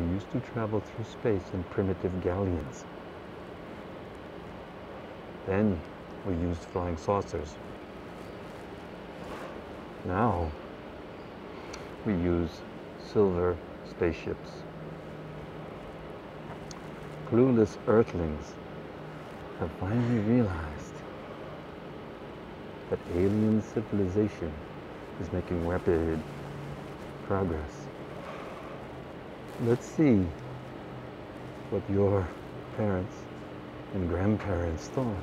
we used to travel through space in primitive galleons. Then we used flying saucers. Now we use silver spaceships. Clueless earthlings have finally realized that alien civilization is making rapid progress. Let's see what your parents and grandparents thought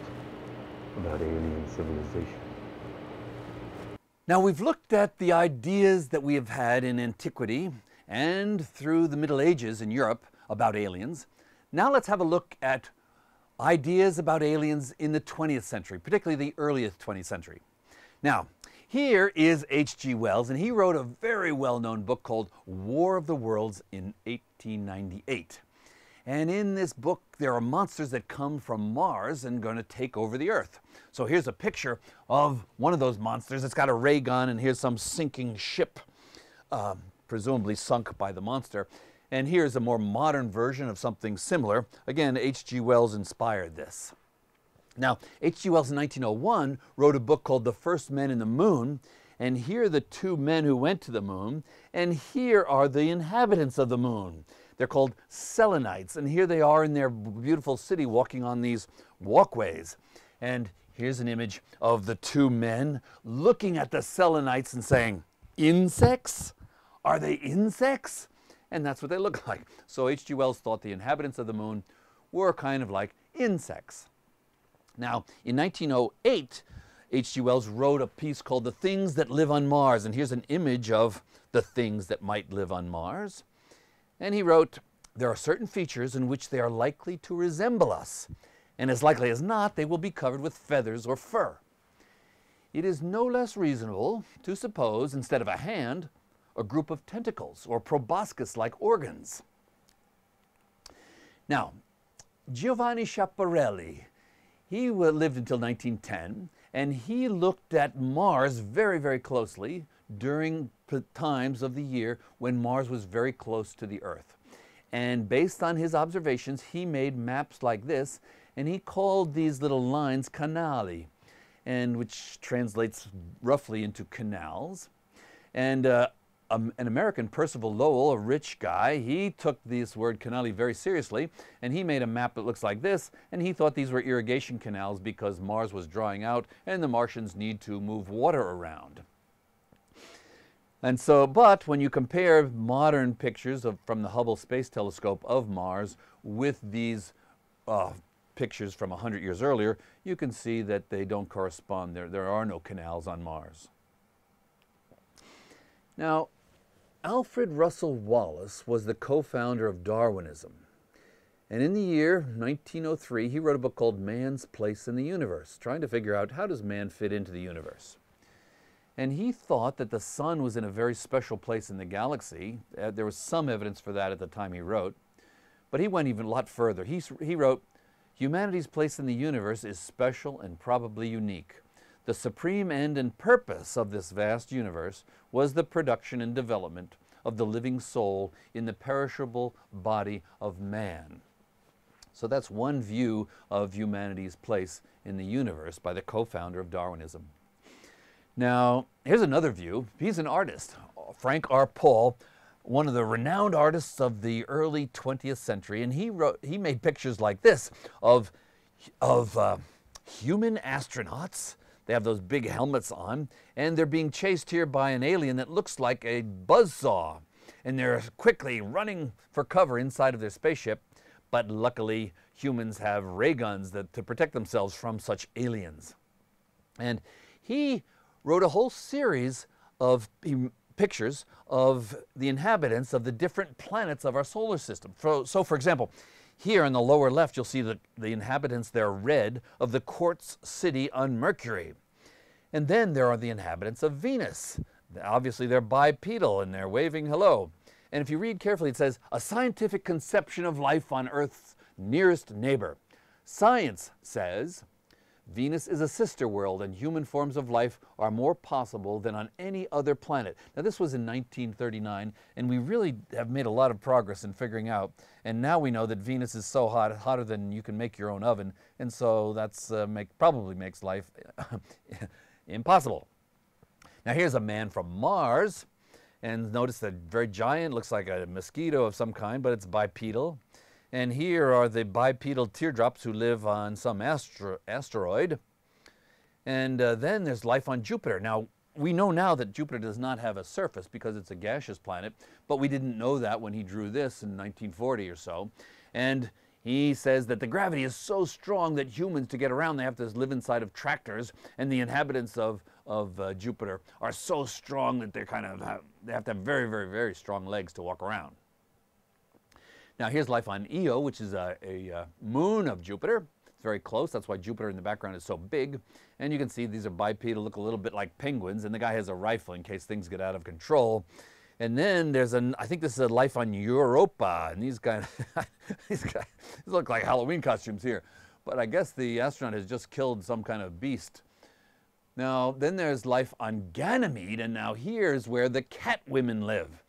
about alien civilization. Now, we've looked at the ideas that we have had in antiquity and through the Middle Ages in Europe about aliens. Now, let's have a look at ideas about aliens in the 20th century, particularly the earliest 20th century. Now, here is H.G. Wells, and he wrote a very well known book called War of the Worlds in 1898. And in this book, there are monsters that come from Mars and going to take over the Earth. So here's a picture of one of those monsters. It's got a ray gun, and here's some sinking ship, um, presumably sunk by the monster. And here's a more modern version of something similar. Again, H.G. Wells inspired this. Now, H.G. Wells in 1901 wrote a book called The First Men in the Moon, and here are the two men who went to the moon, and here are the inhabitants of the moon. They're called Selenites, and here they are in their beautiful city walking on these walkways. And here's an image of the two men looking at the Selenites and saying, Insects? Are they insects? And that's what they look like. So H.G. Wells thought the inhabitants of the moon were kind of like insects. Now, in 1908, H.G. Wells wrote a piece called The Things That Live on Mars. And here's an image of the things that might live on Mars. And he wrote, There are certain features in which they are likely to resemble us. And as likely as not, they will be covered with feathers or fur. It is no less reasonable to suppose, instead of a hand, a group of tentacles or proboscis like organs. Now, Giovanni Schiaparelli, he lived until 1910, and he looked at Mars very, very closely during times of the year when Mars was very close to the Earth. And based on his observations, he made maps like this, and he called these little lines canali, and which translates roughly into canals. And uh, um, an American, Percival Lowell, a rich guy, he took this word canali very seriously and he made a map that looks like this and he thought these were irrigation canals because Mars was drying out and the Martians need to move water around. And so, but when you compare modern pictures of, from the Hubble Space Telescope of Mars with these uh, pictures from 100 years earlier, you can see that they don't correspond. There, there are no canals on Mars. Now, Alfred Russel Wallace was the co-founder of Darwinism. And in the year 1903, he wrote a book called Man's Place in the Universe, trying to figure out how does man fit into the universe. And he thought that the sun was in a very special place in the galaxy. Uh, there was some evidence for that at the time he wrote. But he went even a lot further. He, he wrote, Humanity's place in the universe is special and probably unique. The supreme end and purpose of this vast universe was the production and development of the living soul in the perishable body of man. So that's one view of humanity's place in the universe by the co-founder of Darwinism. Now, here's another view. He's an artist, Frank R. Paul, one of the renowned artists of the early 20th century, and he wrote, he made pictures like this of, of uh, human astronauts. They have those big helmets on, and they're being chased here by an alien that looks like a buzzsaw. And they're quickly running for cover inside of their spaceship, but luckily humans have ray guns that, to protect themselves from such aliens. And he wrote a whole series of pictures of the inhabitants of the different planets of our solar system. So, for example, here in the lower left, you'll see the, the inhabitants, they're red, of the quartz city on Mercury. And then there are the inhabitants of Venus. Obviously, they're bipedal and they're waving hello. And if you read carefully, it says, a scientific conception of life on Earth's nearest neighbor. Science says Venus is a sister world, and human forms of life are more possible than on any other planet. Now, this was in 1939, and we really have made a lot of progress in figuring out. And now we know that Venus is so hot, hotter than you can make your own oven, and so that's uh, make, probably makes life impossible. Now, here's a man from Mars, and notice that very giant, looks like a mosquito of some kind, but it's bipedal. And here are the bipedal teardrops who live on some astro asteroid. And uh, then there's life on Jupiter. Now, we know now that Jupiter does not have a surface because it's a gaseous planet, but we didn't know that when he drew this in 1940 or so. And he says that the gravity is so strong that humans, to get around, they have to live inside of tractors, and the inhabitants of, of uh, Jupiter are so strong that they're kind of have, they have to have very, very, very strong legs to walk around. Now here's life on Io, which is a, a, uh, moon of Jupiter. It's very close. That's why Jupiter in the background is so big. And you can see these are bipedal, look a little bit like penguins. And the guy has a rifle in case things get out of control. And then there's an, I think this is a life on Europa. And these guys, these guys look like Halloween costumes here. But I guess the astronaut has just killed some kind of beast. Now, then there's life on Ganymede. And now here's where the cat women live.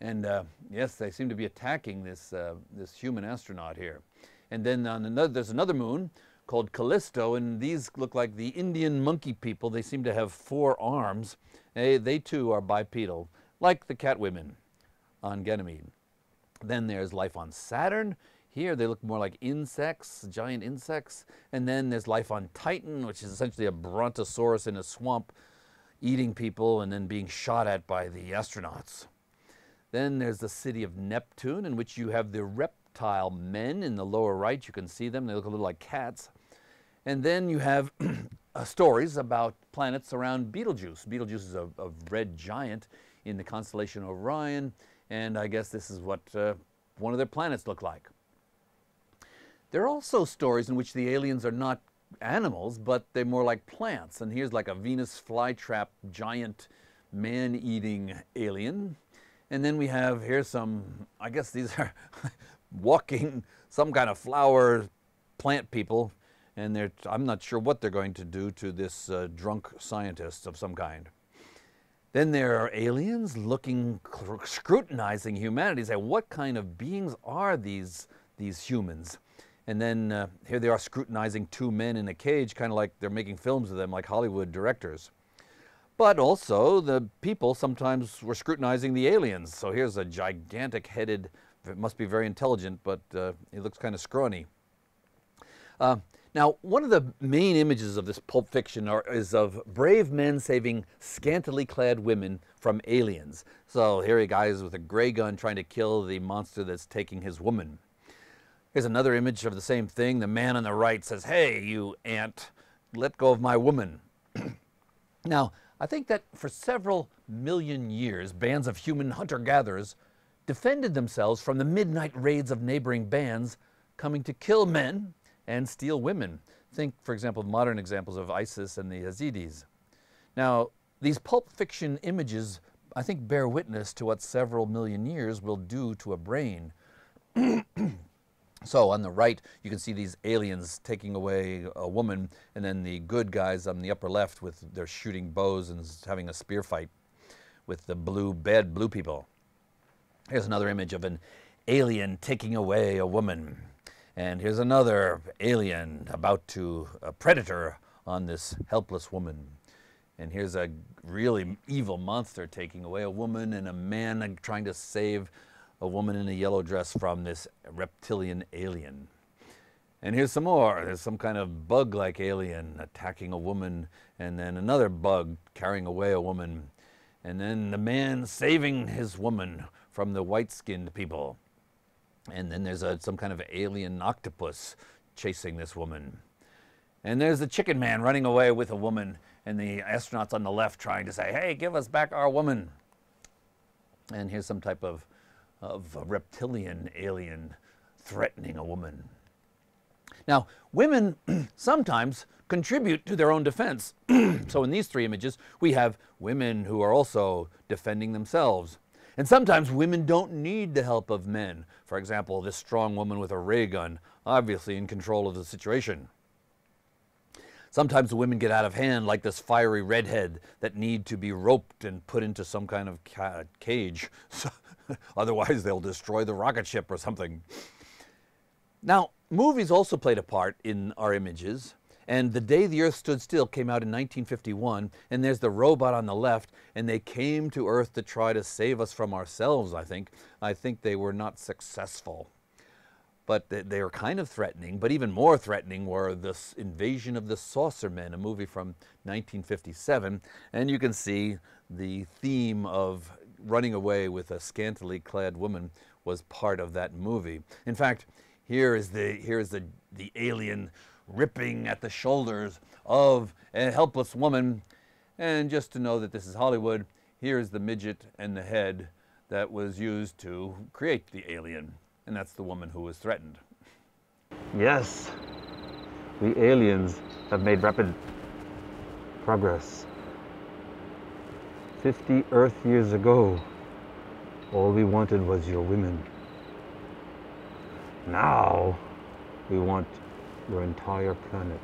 And uh, yes, they seem to be attacking this, uh, this human astronaut here. And then on another, there's another moon called Callisto, and these look like the Indian monkey people. They seem to have four arms. They, they too are bipedal, like the cat women on Ganymede. Then there's life on Saturn. Here they look more like insects, giant insects. And then there's life on Titan, which is essentially a brontosaurus in a swamp eating people and then being shot at by the astronauts. Then there's the city of Neptune, in which you have the reptile men in the lower right. You can see them, they look a little like cats. And then you have uh, stories about planets around Betelgeuse. Betelgeuse is a, a, red giant in the constellation Orion, and I guess this is what uh, one of their planets look like. There are also stories in which the aliens are not animals, but they're more like plants. And here's like a Venus flytrap giant man-eating alien and then we have here some, I guess these are walking, some kind of flower plant people. And they're, I'm not sure what they're going to do to this uh, drunk scientist of some kind. Then there are aliens looking, scrutinizing humanity, say, what kind of beings are these, these humans? And then uh, here they are scrutinizing two men in a cage, kind of like they're making films of them, like Hollywood directors. But also, the people sometimes were scrutinizing the aliens. So here's a gigantic headed, must be very intelligent, but uh, he looks kind of scrawny. Uh, now, one of the main images of this pulp fiction are, is of brave men saving scantily clad women from aliens. So here a guy is with a gray gun trying to kill the monster that's taking his woman. Here's another image of the same thing. The man on the right says, hey, you ant, let go of my woman. now, I think that for several million years, bands of human hunter-gatherers defended themselves from the midnight raids of neighboring bands coming to kill men and steal women. Think, for example, of modern examples of ISIS and the Yazidis. Now, these pulp fiction images, I think, bear witness to what several million years will do to a brain. So on the right, you can see these aliens taking away a woman, and then the good guys on the upper left with their shooting bows and having a spear fight with the blue bed blue people. Here's another image of an alien taking away a woman. And here's another alien about to, a predator on this helpless woman. And here's a really evil monster taking away a woman and a man uh, trying to save a woman in a yellow dress from this reptilian alien. And here's some more. There's some kind of bug-like alien attacking a woman, and then another bug carrying away a woman, and then the man saving his woman from the white-skinned people. And then there's a, some kind of alien octopus chasing this woman. And there's the chicken man running away with a woman, and the astronauts on the left trying to say, hey, give us back our woman. And here's some type of of a reptilian alien threatening a woman. Now, women sometimes contribute to their own defense. so in these three images, we have women who are also defending themselves. And sometimes women don't need the help of men. For example, this strong woman with a ray gun, obviously in control of the situation. Sometimes the women get out of hand, like this fiery redhead that need to be roped and put into some kind of ca cage. Otherwise, they'll destroy the rocket ship or something. Now, movies also played a part in our images. And The Day the Earth Stood Still came out in 1951, and there's the robot on the left, and they came to Earth to try to save us from ourselves, I think. I think they were not successful. But they were kind of threatening, but even more threatening were this invasion of the Saucermen, a movie from 1957. And you can see the theme of running away with a scantily clad woman was part of that movie. In fact, here is the, here is the, the alien ripping at the shoulders of a helpless woman. And just to know that this is Hollywood, here's the midget and the head that was used to create the alien. And that's the woman who was threatened. Yes, we aliens have made rapid progress. 50 Earth years ago, all we wanted was your women. Now, we want your entire planet.